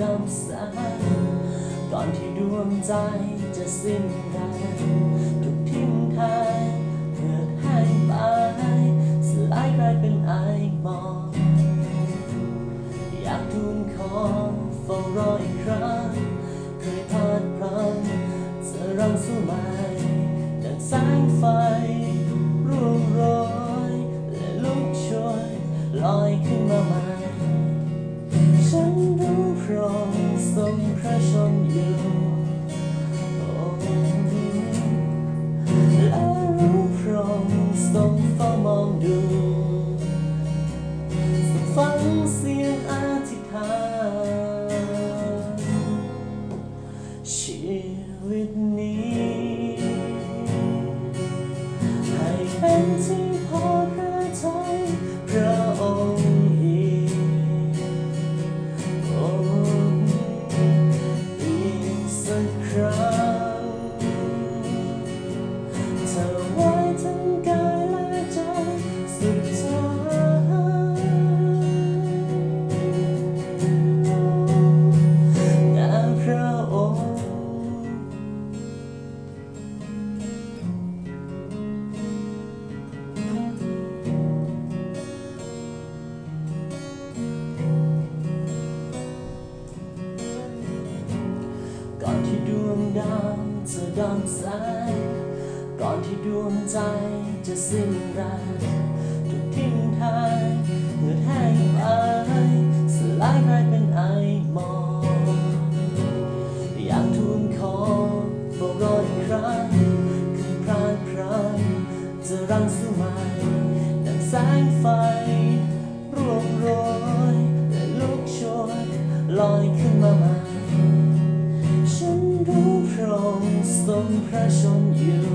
ดำสายอนที่ดวงใจจะสิ้นแรงถูกทิ้งทายเกิอดหายไปสลายกลายเป็นไอหมอกอยากทูลขอเฝ้ารออีกครั้งเคยพลาดพลั้งจะรังสู้ใหม่จากแสงไฟ เป็นที่พอพระทัยพระองค์อีกอ้อีกสักครั้งเธอไว้ทั้งกายและใจสุดท้าย ที่ดวงดาวจะดำแสงก่อนที่ดวงใจจะสิ้นแรงถูกทิ้งทางเหือดแห้งไปสลายกลายเป็นไอหมอกอยากทูลขอเฝ้ารออีกครั้งคืนพรานพรานจะรังสู้ใหม่ดังแสงไฟร่วงโรยและลุกโชยลอยขึ้นมาใหม่ องค์ทรงพระชนอยู่